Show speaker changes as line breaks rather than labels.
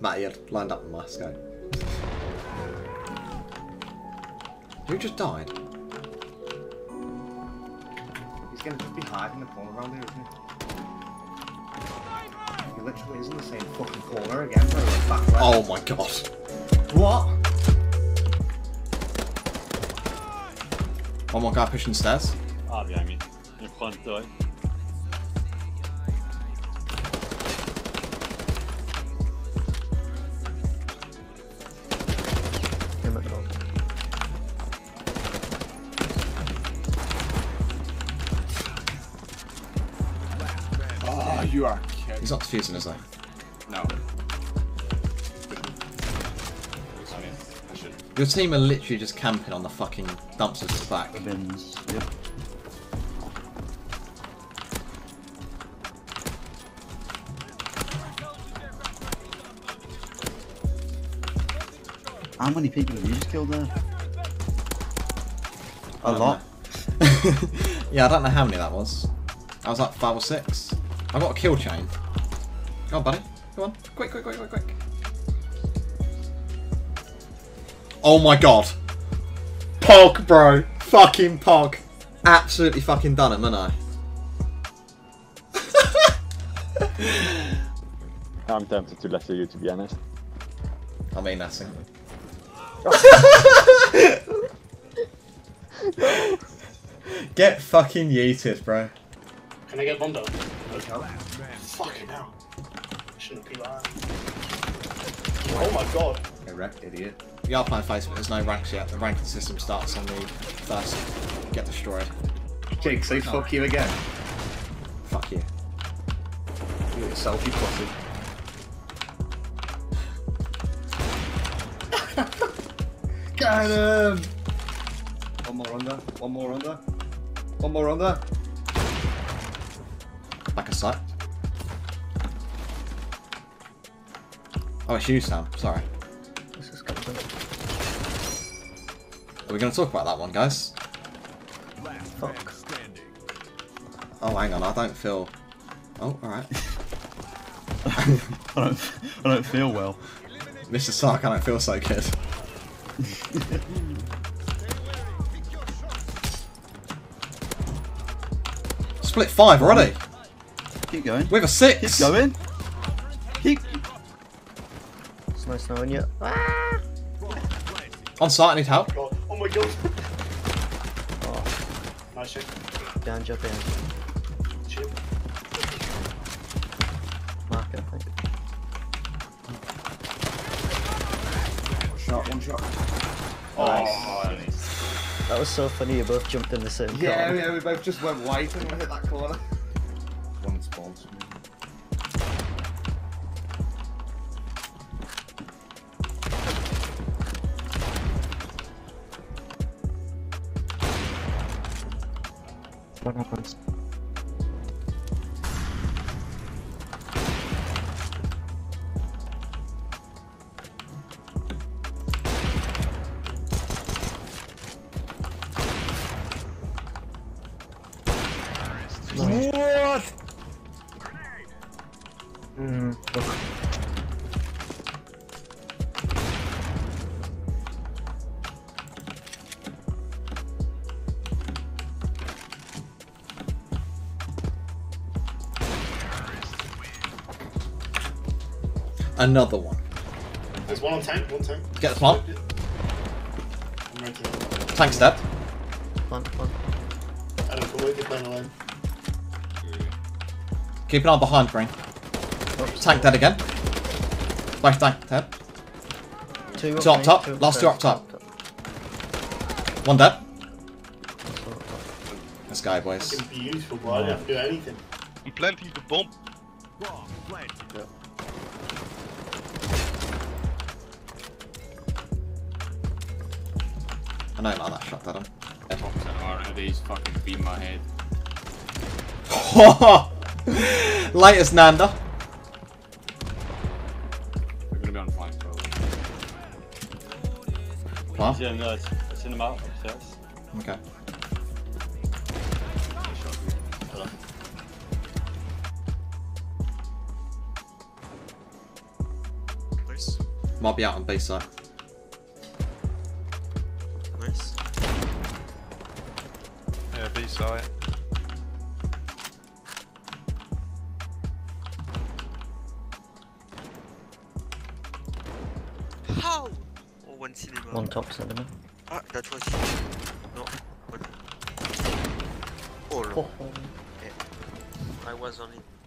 Matt, you're lined up with my scope. Who just died?
He's gonna just be hiding in the corner around here, isn't he? He literally is in the same fucking corner again, bro. Like back left.
Oh my god.
What?
One more guy pushing stairs.
Ah, behind me. In front, ouais.
Him at the.
Oh, you are kidding.
He's not defusing, is he?
No. I mean, I.
Your team are literally just camping on the fucking dumpsters at the back.
The bins. Yep. How many people have you just killed there? A
um,
lot.
yeah, I don't know how many that was. I was like five or six. I got a kill chain. Go on, buddy. Come on. Quick, quick, quick, quick, quick. Oh my god. Pog, bro. Fucking Pog. Absolutely fucking done it, man. I?
I'm tempted to let you, to be honest.
I mean, that's it. Get fucking yeeted, bro.
Can I get bombed out? Okay. Fucking hell. Shouldn't be like that. Oh my god.
Erect idiot.
We are playing Facebook, there's no ranks yet. The ranking system starts on the first. Get destroyed.
Jake, say fuck you again.
Fuck you.
You little selfie pussy. Got him! One more under, one more under, one more under.
Back a sight. Oh, it's you, Sam. Sorry.
This is good.
Are we going to talk about that one, guys?
Fuck.
Oh, hang on. I don't feel. Oh, alright.
I don't. I don't feel well.
Mr. Stark, I don't feel so good. Split five already.
Keep going.
We have a six.
Keep going. Keep.
It's nice knowing you. Ah.
On site, I need help.
God. Oh my god.
Oh,
Nice shit.
down, jump in.
Shit.
Mark it, I think.
Shot, one shot.
That was so funny, you both jumped in the same
Yeah,
corner.
yeah, we both just went white and we hit that corner. One spawns.
What happens?
What?
Mm, look.
Another one.
There's one on tank, one tank.
Get the plant.
I'm ready to
Tank stabbed.
Plant, plant.
Adam, come over, man alone.
Keep an eye behind, Brain. Tank dead again. Flash tank dead.
Two
Two up
main,
top,
two
last two up
stairs,
top. One dead.
Last two up top.
Let's go, boys.
It's beautiful, but I didn't have to do anything.
I'm planting the bomb.
I know like that shot that
Or these fucking beat my head.
on. Latest Nanda.
They're gonna be on flank, probably.
Plant.
He's in, uh, cinema upstairs.
Okay. Might be out on B side.
Nice.
Yeah, B side.
One cinema.
One top cinema.
Ah, that was No. One. Oh,
Oh,
I was only 100.